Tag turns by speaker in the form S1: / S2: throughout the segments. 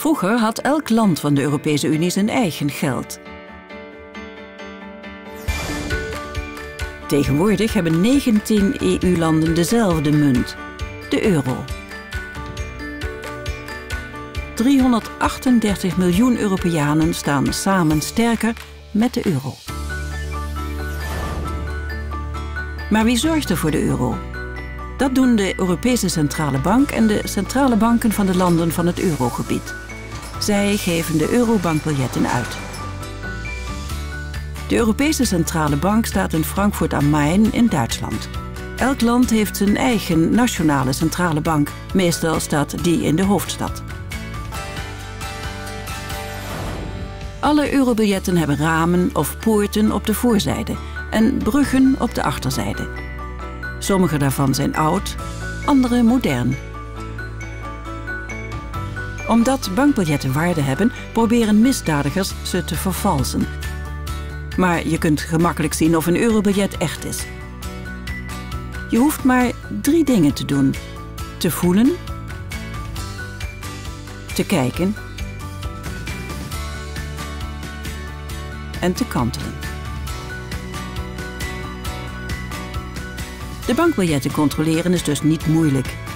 S1: Vroeger had elk land van de Europese Unie zijn eigen geld. Tegenwoordig hebben 19 EU-landen dezelfde munt, de euro. 338 miljoen Europeanen staan samen sterker met de euro. Maar wie zorgt er voor de euro? Dat doen de Europese Centrale Bank en de centrale banken van de landen van het eurogebied. Zij geven de eurobankbiljetten uit. De Europese Centrale Bank staat in Frankfurt am Main in Duitsland. Elk land heeft zijn eigen nationale centrale bank. Meestal staat die in de hoofdstad. Alle eurobiljetten hebben ramen of poorten op de voorzijde en bruggen op de achterzijde. Sommige daarvan zijn oud, andere modern. Omdat bankbiljetten waarde hebben, proberen misdadigers ze te vervalsen. Maar je kunt gemakkelijk zien of een eurobiljet echt is. Je hoeft maar drie dingen te doen. Te voelen, te kijken en te kantelen. De bankbiljetten controleren is dus niet moeilijk.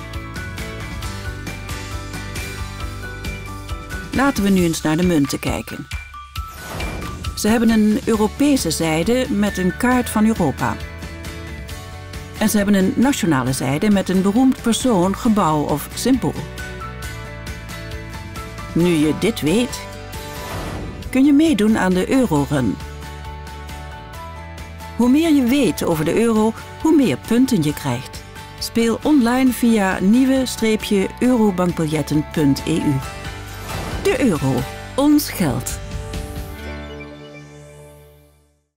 S1: Laten we nu eens naar de munten kijken. Ze hebben een Europese zijde met een kaart van Europa. En ze hebben een nationale zijde met een beroemd persoon, gebouw of symbool. Nu je dit weet, kun je meedoen aan de Eurorun. Hoe meer je weet over de euro, hoe meer punten je krijgt. Speel online via nieuwe-eurobankbiljetten.eu. De euro, ons geld.